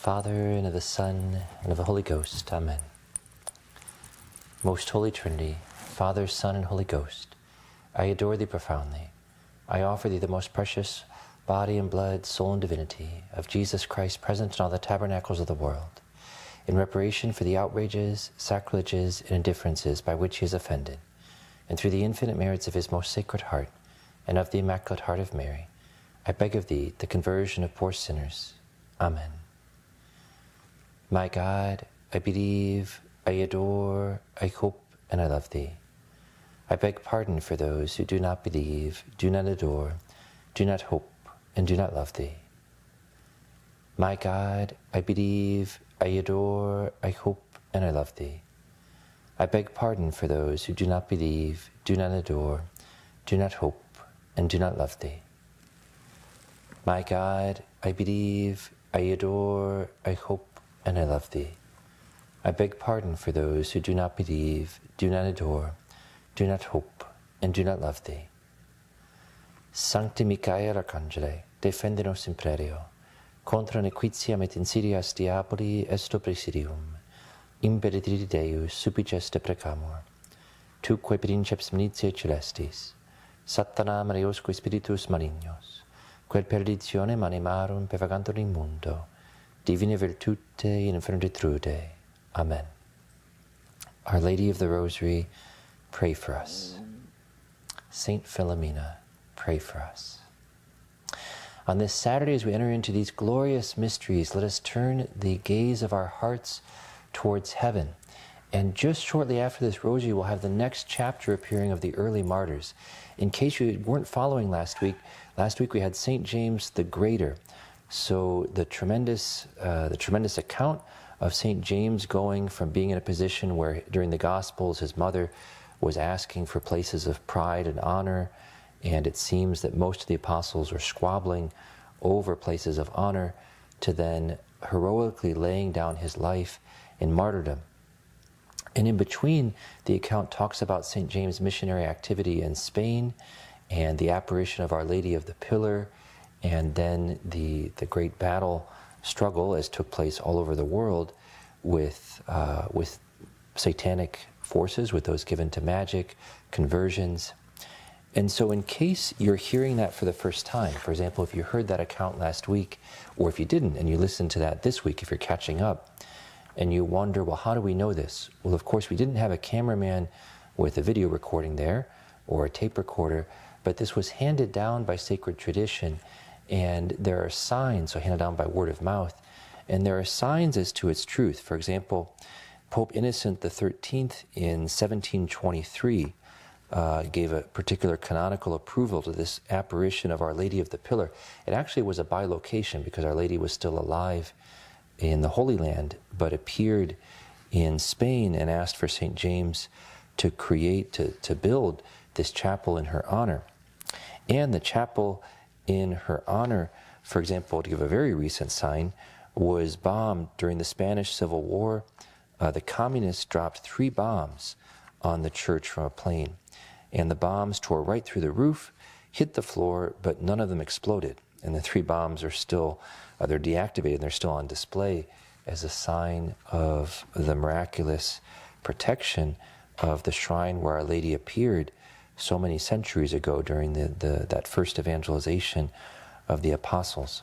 Father, and of the Son, and of the Holy Ghost. Amen. Most Holy Trinity, Father, Son, and Holy Ghost, I adore thee profoundly. I offer thee the most precious body and blood, soul and divinity of Jesus Christ present in all the tabernacles of the world, in reparation for the outrages, sacrileges, and indifferences by which he is offended, and through the infinite merits of his most sacred heart and of the Immaculate Heart of Mary, I beg of thee the conversion of poor sinners. Amen. My God, I believe, I adore, I hope, and I love thee. I beg pardon for those who do not believe, do not adore, do not hope, and do not love thee. My God, I believe, I adore, I hope, and I love thee. I beg pardon for those who do not believe, do not adore, do not hope, and do not love thee. My God, I believe, I adore, I hope, and I love thee. I beg pardon for those who do not believe, do not adore, do not hope, and do not love thee. Sancti Michael Archangele, defendenos imperio, contra nequitiam et insidias diaboli esto presidium, impeditri Deus supiceste precamur, tuque princeps militiae celestis, satana mariosque spiritus malignos, quel perditionem animarum pervagantur in mundo, divine virtute in infernitrude. Amen. Our Lady of the Rosary, pray for us. Saint Philomena, pray for us. On this Saturday, as we enter into these glorious mysteries, let us turn the gaze of our hearts towards heaven. And just shortly after this rosary, we'll have the next chapter appearing of the early martyrs. In case you weren't following last week, last week we had St. James the Greater. So the tremendous, uh, the tremendous account of St. James going from being in a position where during the Gospels his mother was asking for places of pride and honor, and it seems that most of the apostles were squabbling over places of honor, to then heroically laying down his life in martyrdom. And in between, the account talks about St. James' missionary activity in Spain and the apparition of Our Lady of the Pillar, and then the, the great battle struggle as took place all over the world with, uh, with satanic forces, with those given to magic, conversions. And so, in case you're hearing that for the first time, for example, if you heard that account last week, or if you didn't and you listened to that this week, if you're catching up, and you wonder, well, how do we know this? Well, of course, we didn't have a cameraman with a video recording there or a tape recorder, but this was handed down by sacred tradition, and there are signs, so handed down by word of mouth, and there are signs as to its truth. For example, Pope Innocent XIII in 1723 uh, gave a particular canonical approval to this apparition of Our Lady of the Pillar. It actually was a bilocation because Our Lady was still alive in the Holy Land, but appeared in Spain and asked for St. James to create, to, to build this chapel in her honor. And the chapel in her honor, for example, to give a very recent sign, was bombed during the Spanish Civil War. Uh, the communists dropped three bombs on the church from a plane, and the bombs tore right through the roof, hit the floor, but none of them exploded. And the three bombs are still, uh, they're deactivated, and they're still on display as a sign of the miraculous protection of the shrine where Our Lady appeared so many centuries ago during the, the, that first evangelization of the apostles.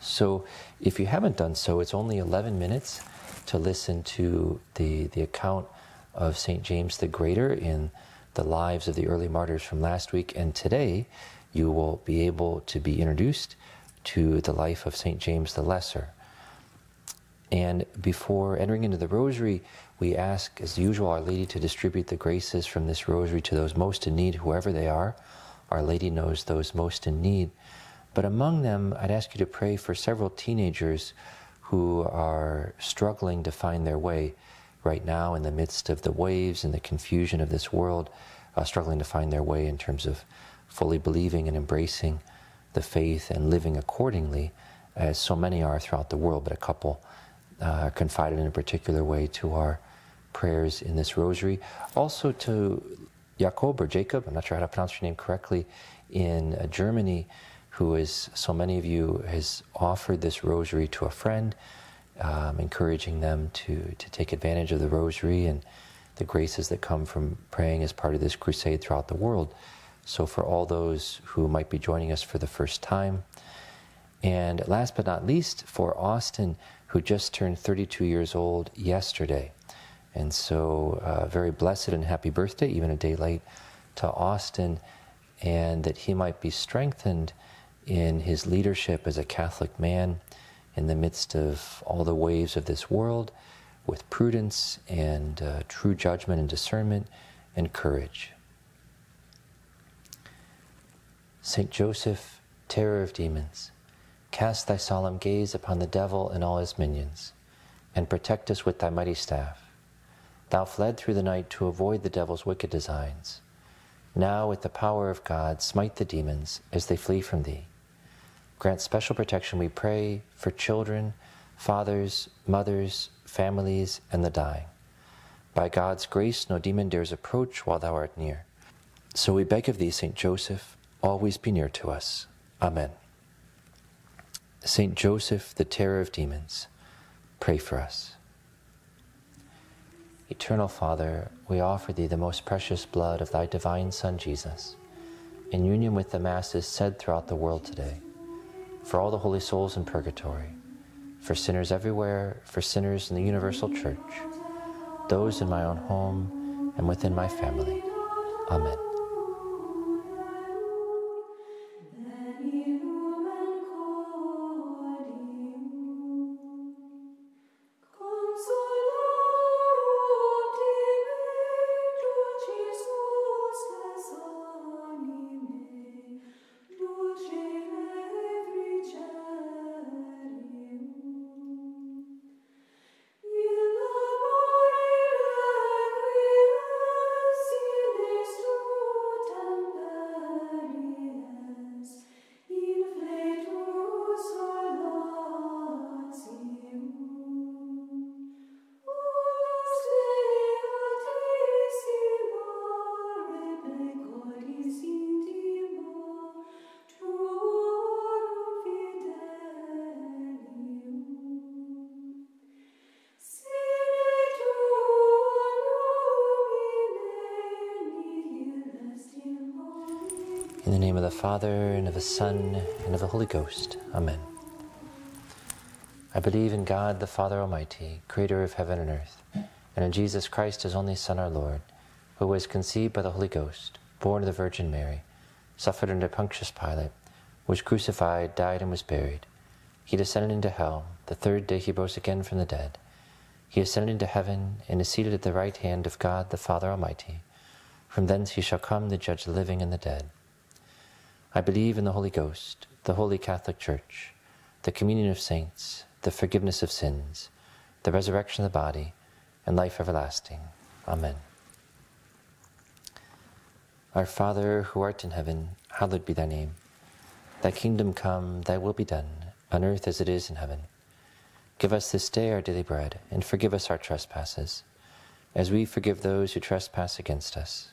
So, if you haven't done so, it's only 11 minutes to listen to the, the account of St. James the Greater in the lives of the early martyrs from last week. And today, you will be able to be introduced to the life of St. James the Lesser. And before entering into the rosary, we ask, as usual, Our Lady to distribute the graces from this rosary to those most in need, whoever they are. Our Lady knows those most in need. But among them, I'd ask you to pray for several teenagers who are struggling to find their way right now in the midst of the waves and the confusion of this world, uh, struggling to find their way in terms of fully believing and embracing the faith and living accordingly, as so many are throughout the world, but a couple uh, confided in a particular way to our prayers in this rosary. Also to Jacob or Jacob, I'm not sure how to pronounce your name correctly, in uh, Germany, who is, so many of you, has offered this rosary to a friend, um, encouraging them to, to take advantage of the rosary and the graces that come from praying as part of this crusade throughout the world. So, for all those who might be joining us for the first time, and last but not least, for Austin, who just turned 32 years old yesterday. And so, uh, very blessed and happy birthday, even a day late, to Austin, and that he might be strengthened in his leadership as a Catholic man in the midst of all the waves of this world with prudence and uh, true judgment and discernment and courage. Saint Joseph, terror of demons, cast thy solemn gaze upon the devil and all his minions, and protect us with thy mighty staff. Thou fled through the night to avoid the devil's wicked designs. Now, with the power of God, smite the demons as they flee from thee. Grant special protection, we pray, for children, fathers, mothers, families, and the dying. By God's grace, no demon dares approach while thou art near. So we beg of thee, Saint Joseph, always be near to us. Amen. Saint Joseph, the terror of demons, pray for us. Eternal Father, we offer thee the most precious blood of thy divine Son Jesus, in union with the Masses said throughout the world today, for all the holy souls in purgatory, for sinners everywhere, for sinners in the universal church, those in my own home and within my family. Amen. The name of the Father, and of the Son, and of the Holy Ghost. Amen. I believe in God, the Father Almighty, creator of heaven and earth, and in Jesus Christ, his only Son, our Lord, who was conceived by the Holy Ghost, born of the Virgin Mary, suffered under Pontius Pilate, was crucified, died, and was buried. He descended into hell. The third day he rose again from the dead. He ascended into heaven and is seated at the right hand of God, the Father Almighty. From thence he shall come to judge the living and the dead. I believe in the Holy Ghost, the Holy Catholic Church, the communion of saints, the forgiveness of sins, the resurrection of the body, and life everlasting. Amen. Our Father, who art in heaven, hallowed be thy name. Thy kingdom come, thy will be done, on earth as it is in heaven. Give us this day our daily bread, and forgive us our trespasses, as we forgive those who trespass against us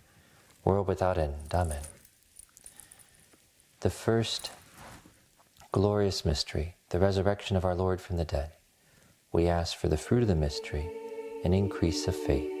world without end. Amen. The first glorious mystery, the resurrection of our Lord from the dead. We ask for the fruit of the mystery, an increase of faith.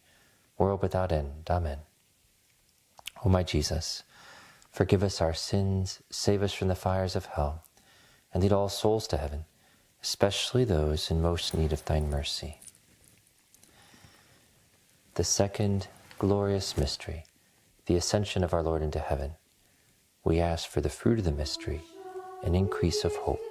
world without end. Amen. O my Jesus, forgive us our sins, save us from the fires of hell, and lead all souls to heaven, especially those in most need of thine mercy. The second glorious mystery, the ascension of our Lord into heaven. We ask for the fruit of the mystery, an increase of hope.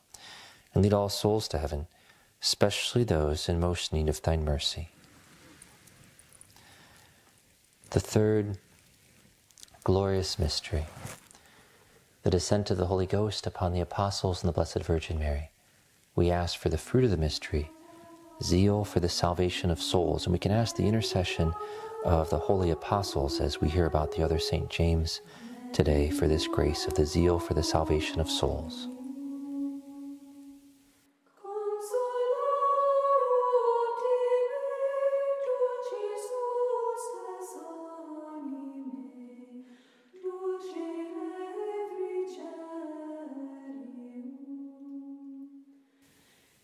and lead all souls to heaven, especially those in most need of thine mercy. The third glorious mystery, the descent of the Holy Ghost upon the apostles and the Blessed Virgin Mary. We ask for the fruit of the mystery, zeal for the salvation of souls, and we can ask the intercession of the holy apostles as we hear about the other St. James today for this grace of the zeal for the salvation of souls.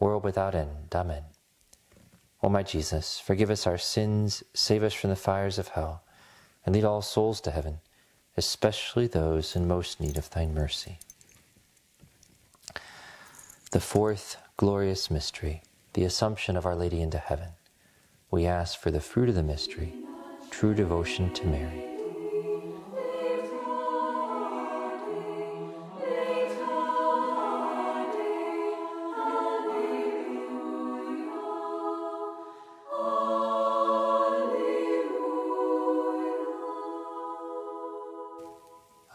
world without end. Amen. O my Jesus, forgive us our sins, save us from the fires of hell, and lead all souls to heaven, especially those in most need of thine mercy. The fourth glorious mystery, the Assumption of Our Lady into heaven. We ask for the fruit of the mystery, true devotion to Mary.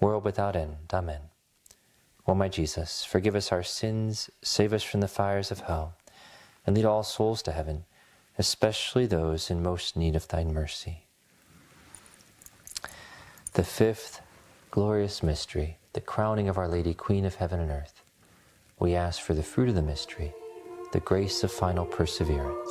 world without end. Amen. O my Jesus, forgive us our sins, save us from the fires of hell, and lead all souls to heaven, especially those in most need of thine mercy. The fifth glorious mystery, the crowning of Our Lady, Queen of heaven and earth. We ask for the fruit of the mystery, the grace of final perseverance.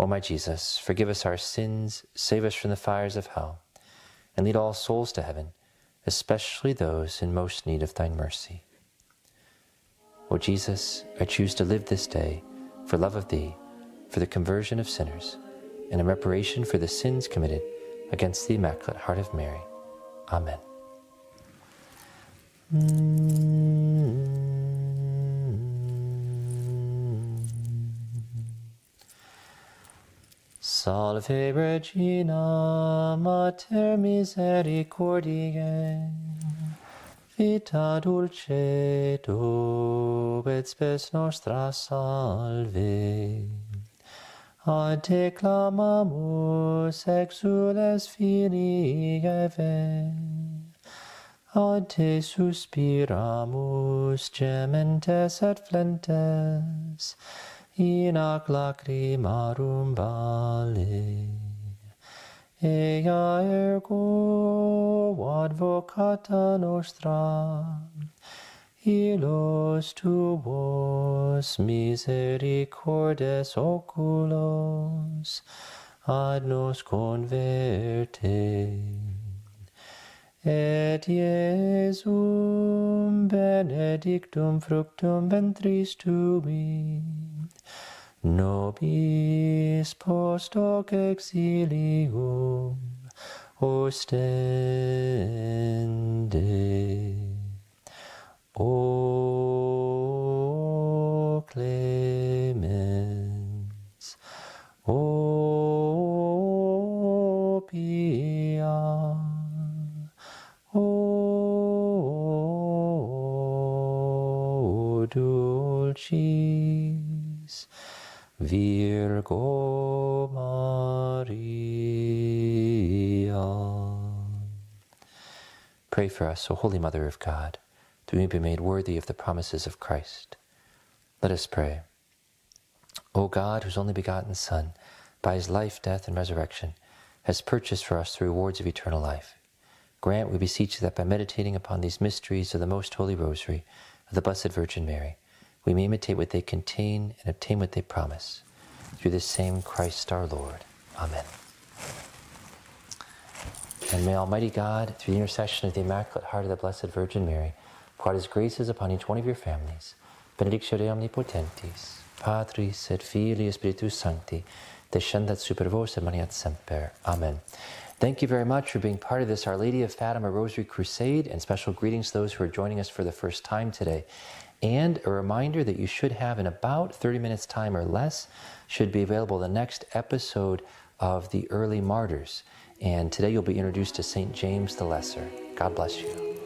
O my Jesus, forgive us our sins, save us from the fires of hell, and lead all souls to heaven, especially those in most need of thine mercy. O Jesus, I choose to live this day for love of thee, for the conversion of sinners, and in reparation for the sins committed against the Immaculate Heart of Mary. Amen. Salve Regina, Mater Misericordiae, vita dulcedo tu et spes nostra salve. A te clamamus exules filii Eve, a te suspiramus gementes et flentes, in ac lacrimarum vale. Ea ergo advocata nostra, ilos tuos misericordes oculos ad nos converte. Et Iesum benedictum fructum ventris tui, nobis post hoc exilium ostende. O clemens, O pia, O dulcis Virgo Maria. Pray for us, O Holy Mother of God that we may be made worthy of the promises of Christ. Let us pray. O God, whose only begotten Son, by his life, death, and resurrection, has purchased for us the rewards of eternal life, grant, we beseech you, that by meditating upon these mysteries of the most holy Rosary, of the Blessed Virgin Mary, we may imitate what they contain and obtain what they promise. Through the same Christ our Lord. Amen. And may Almighty God, through the intercession of the Immaculate Heart of the Blessed Virgin Mary, pour his graces upon each one of your families. Benedictio omnipotentis, Patris et Filii Spiritus Sancti, descendat super vos et maneat semper. Amen. Thank you very much for being part of this Our Lady of Fatima Rosary Crusade, and special greetings to those who are joining us for the first time today. And a reminder that you should have in about 30 minutes' time or less, should be available the next episode of the Early Martyrs. And today you'll be introduced to St. James the Lesser. God bless you.